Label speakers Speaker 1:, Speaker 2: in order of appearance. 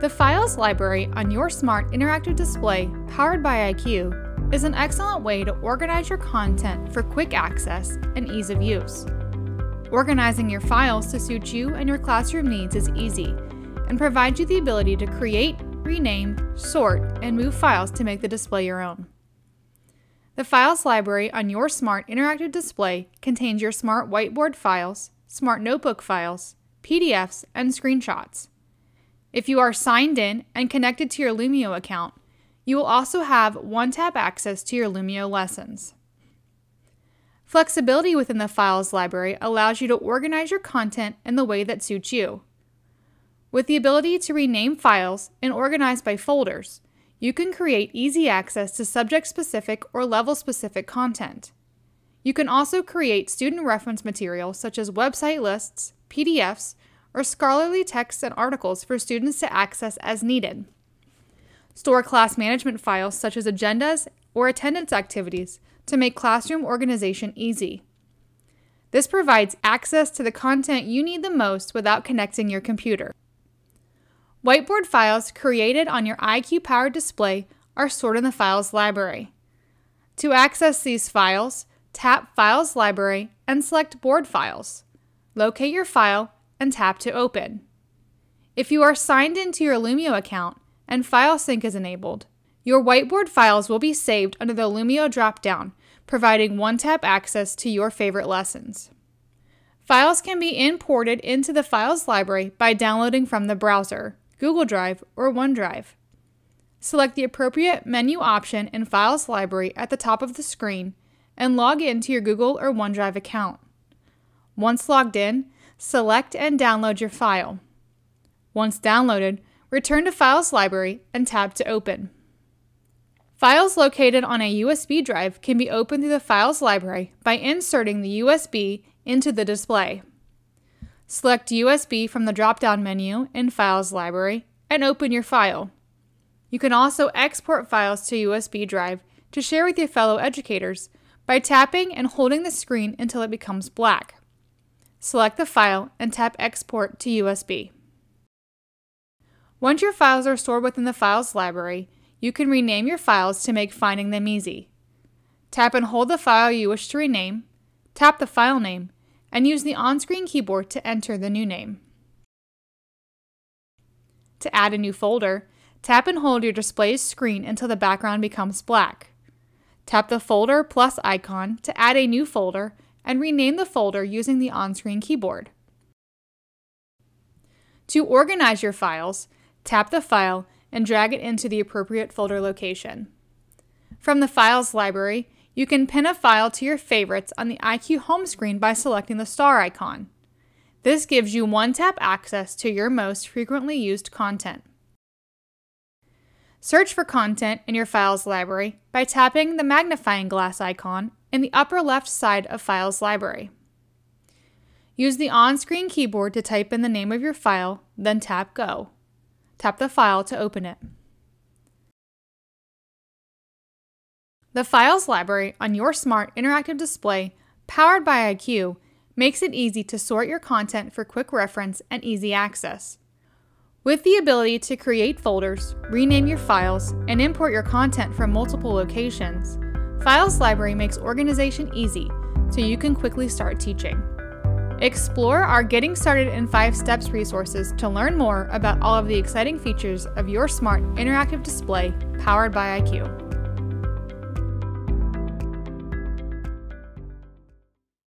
Speaker 1: The Files library on your smart interactive display, powered by IQ, is an excellent way to organize your content for quick access and ease of use. Organizing your files to suit you and your classroom needs is easy and provides you the ability to create, rename, sort, and move files to make the display your own. The Files library on your smart interactive display contains your smart whiteboard files, smart notebook files, PDFs, and screenshots. If you are signed in and connected to your Lumio account, you will also have one-tap access to your Lumio lessons. Flexibility within the Files library allows you to organize your content in the way that suits you. With the ability to rename files and organize by folders, you can create easy access to subject-specific or level-specific content. You can also create student reference material such as website lists, PDFs, or scholarly texts and articles for students to access as needed. Store class management files such as agendas or attendance activities to make classroom organization easy. This provides access to the content you need the most without connecting your computer. Whiteboard files created on your IQ powered display are stored in the Files library. To access these files, tap Files Library and select Board Files. Locate your file and tap to open. If you are signed into your Lumio account and File Sync is enabled, your whiteboard files will be saved under the Lumio dropdown, providing one-tap access to your favorite lessons. Files can be imported into the Files library by downloading from the browser, Google Drive, or OneDrive. Select the appropriate menu option in Files Library at the top of the screen and log in to your Google or OneDrive account. Once logged in, select and download your file. Once downloaded, return to Files Library and tap to open. Files located on a USB drive can be opened through the Files Library by inserting the USB into the display. Select USB from the drop-down menu in Files Library and open your file. You can also export files to USB drive to share with your fellow educators by tapping and holding the screen until it becomes black. Select the file and tap Export to USB. Once your files are stored within the Files library, you can rename your files to make finding them easy. Tap and hold the file you wish to rename, tap the file name, and use the on-screen keyboard to enter the new name. To add a new folder, tap and hold your display's screen until the background becomes black. Tap the folder plus icon to add a new folder and rename the folder using the on-screen keyboard. To organize your files, tap the file and drag it into the appropriate folder location. From the Files library, you can pin a file to your favorites on the IQ home screen by selecting the star icon. This gives you one-tap access to your most frequently used content. Search for content in your Files library by tapping the magnifying glass icon in the upper left side of Files Library. Use the on-screen keyboard to type in the name of your file, then tap Go. Tap the file to open it. The Files library on your smart interactive display, powered by IQ, makes it easy to sort your content for quick reference and easy access. With the ability to create folders, rename your files, and import your content from multiple locations, Files Library makes organization easy so you can quickly start teaching. Explore our Getting Started in 5 Steps resources to learn more about all of the exciting features of your smart interactive display powered by IQ.